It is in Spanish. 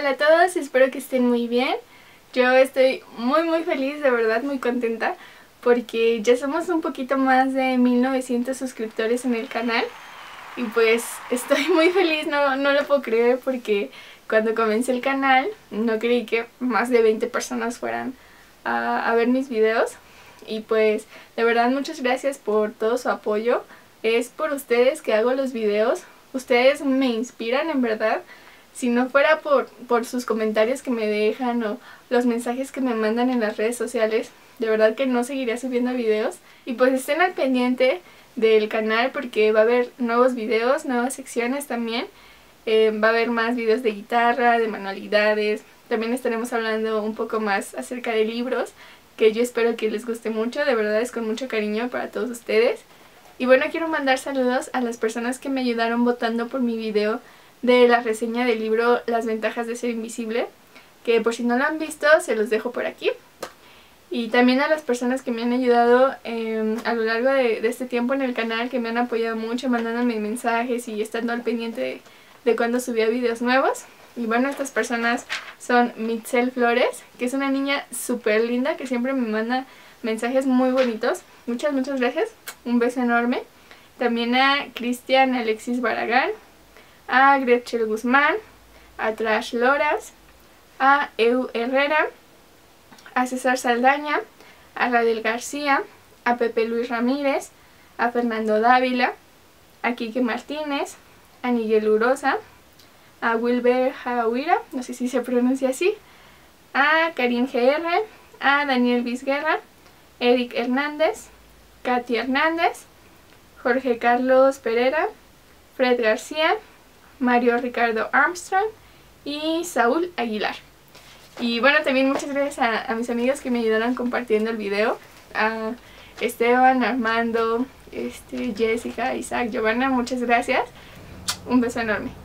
Hola a todos, espero que estén muy bien. Yo estoy muy muy feliz, de verdad muy contenta porque ya somos un poquito más de 1900 suscriptores en el canal y pues estoy muy feliz, no, no lo puedo creer porque cuando comencé el canal no creí que más de 20 personas fueran a, a ver mis videos y pues de verdad muchas gracias por todo su apoyo. Es por ustedes que hago los videos, ustedes me inspiran en verdad. Si no fuera por, por sus comentarios que me dejan o los mensajes que me mandan en las redes sociales, de verdad que no seguiría subiendo videos. Y pues estén al pendiente del canal porque va a haber nuevos videos, nuevas secciones también. Eh, va a haber más videos de guitarra, de manualidades. También estaremos hablando un poco más acerca de libros que yo espero que les guste mucho. De verdad es con mucho cariño para todos ustedes. Y bueno, quiero mandar saludos a las personas que me ayudaron votando por mi video de la reseña del libro Las ventajas de ser invisible, que por si no lo han visto se los dejo por aquí. Y también a las personas que me han ayudado eh, a lo largo de, este tiempo en el canal, que me han apoyado mucho, mandándome mensajes y estando al pendiente de, de cuando subía videos nuevos. Y bueno, estas personas son Mitzel Flores, que es una niña súper linda que siempre me manda mensajes muy bonitos. Muchas, muchas gracias. Un beso enorme. También a Cristian Alexis Baragán, a. Gretchen Guzmán, a. Trash Loras, a. Eu Herrera, a. César Saldaña, a. Radel García, a. Pepe Luis Ramírez, a. Fernando Dávila, a. Quique Martínez, a. Nigel Urosa, a. Wilber Jawira, no sé si se pronuncia así, a. Karim GR, a. Daniel Vizguerra, Eric Hernández, Katy Hernández, Jorge Carlos Pereira, Fred García, Mario Ricardo Armstrong y Saúl Aguilar. Y bueno, también muchas gracias a, mis amigos que me ayudaron compartiendo el video. A Esteban, Armando, este, Jessica, Isaac, Giovanna, muchas gracias. Un beso enorme.